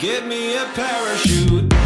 Give me a parachute.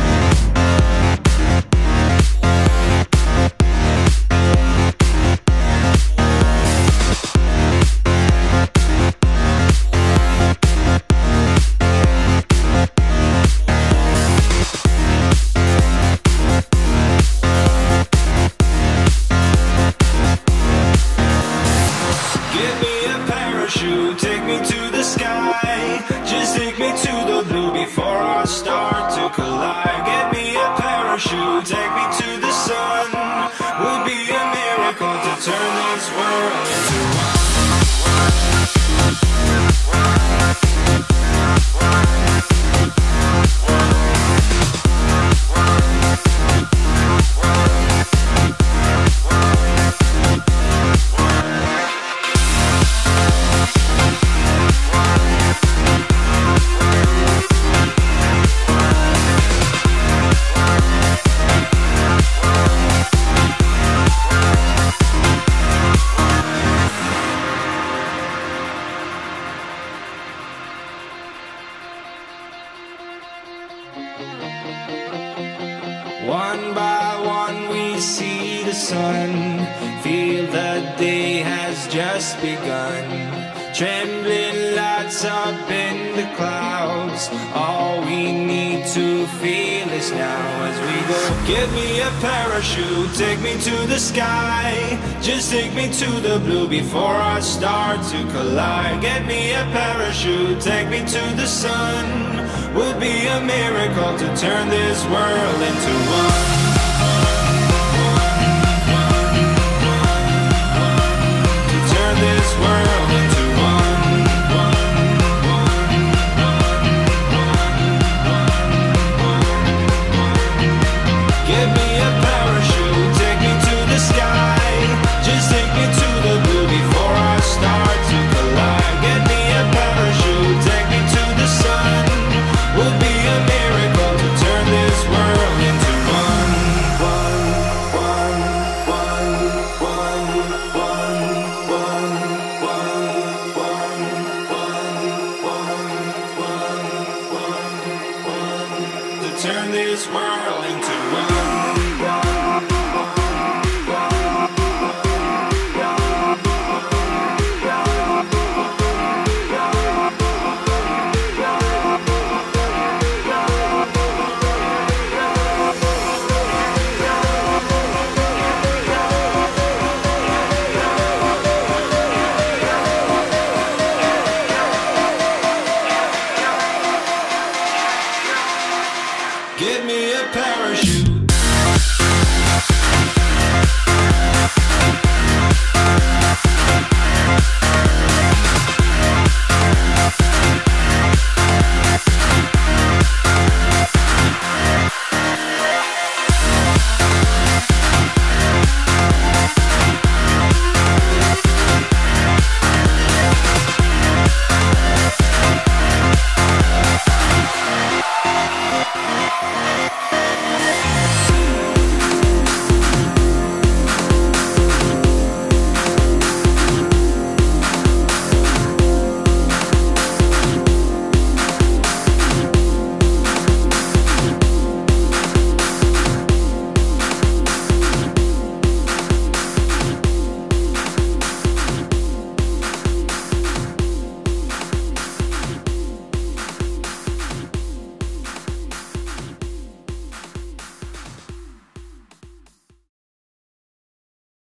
One by one we see the sun, feel the day has just begun. Trembling lights up in the to feel is now as we go. Give me a parachute, take me to the sky, just take me to the blue before I start to collide. Get me a parachute, take me to the sun, would be a miracle to turn this world into one. Give me a parachute.